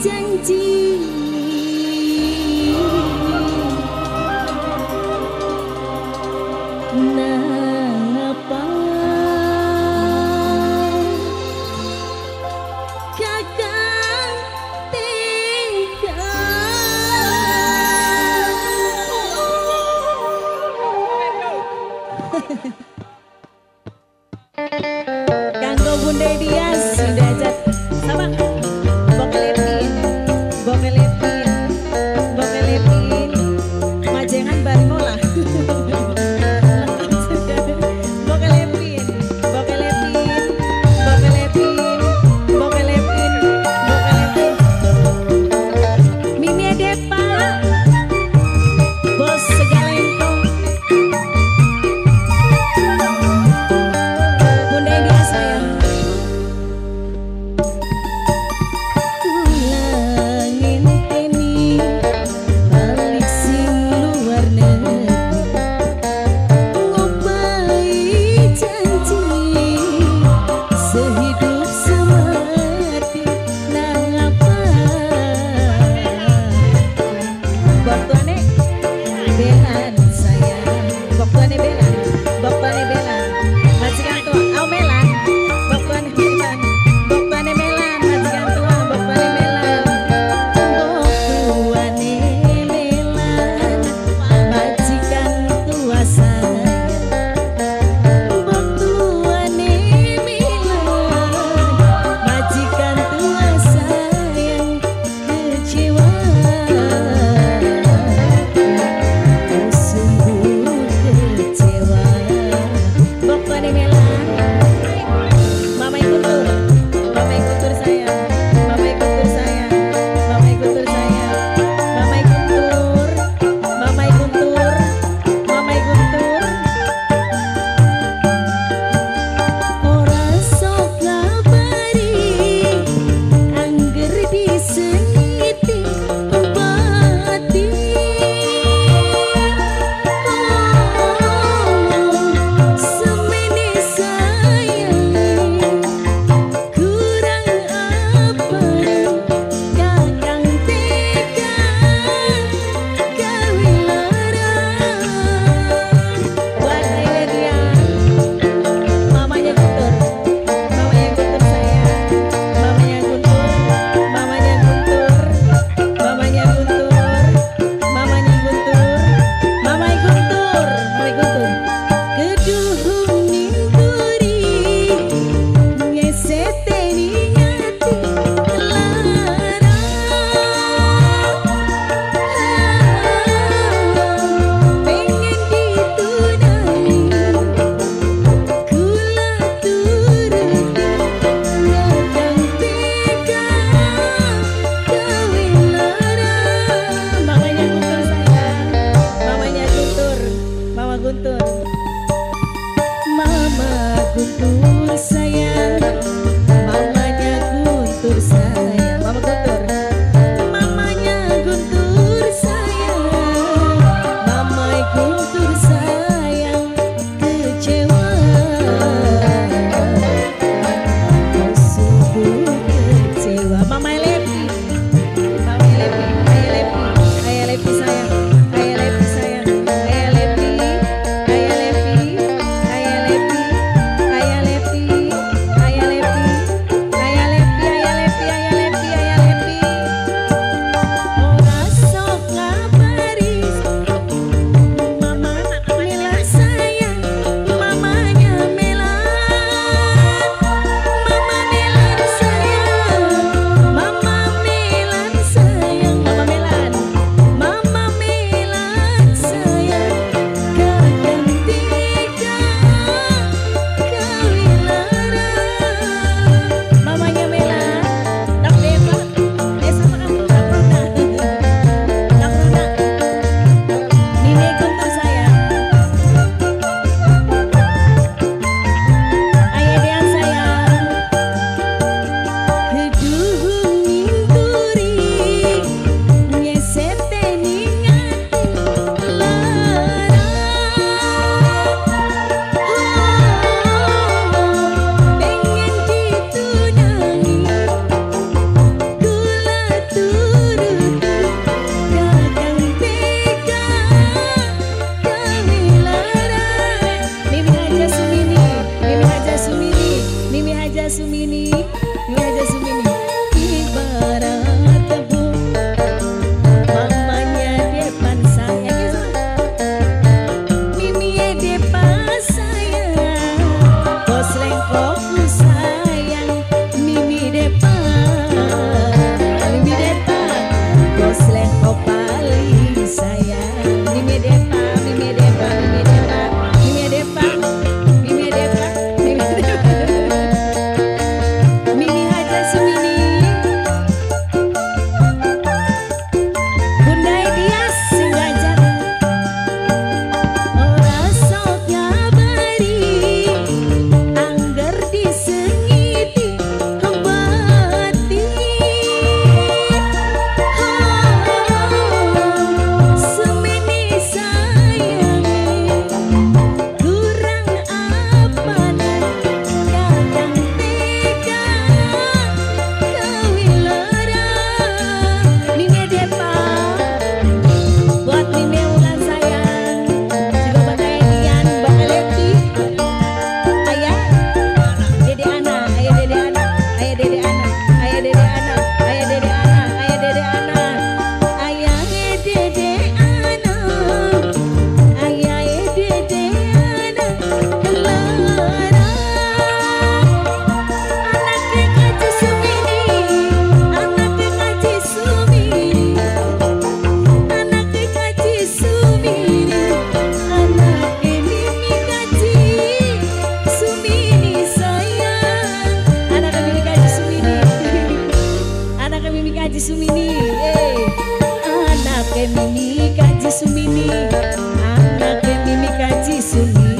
将记。me, dear. Sumini Anaknya Mimi Kaji Sumini Anaknya Mimi Kaji Sumini